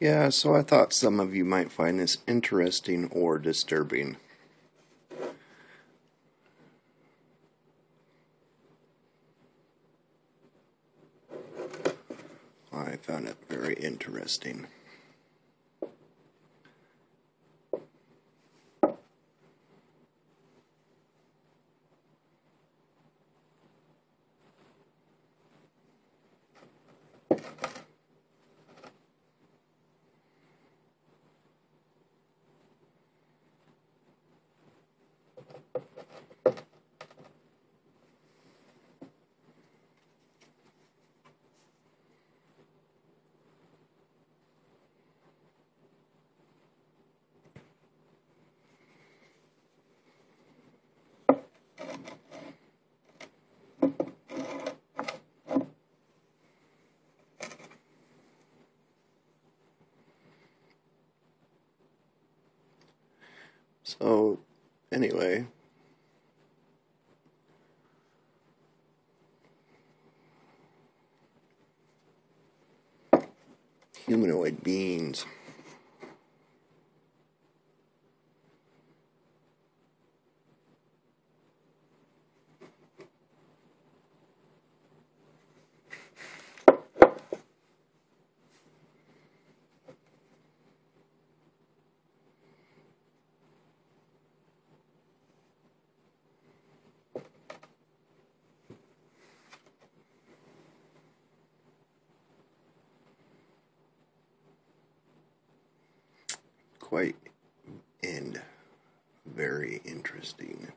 Yeah, so I thought some of you might find this interesting or disturbing. I found it very interesting. So, anyway, humanoid beings. Quite and very interesting.